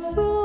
So.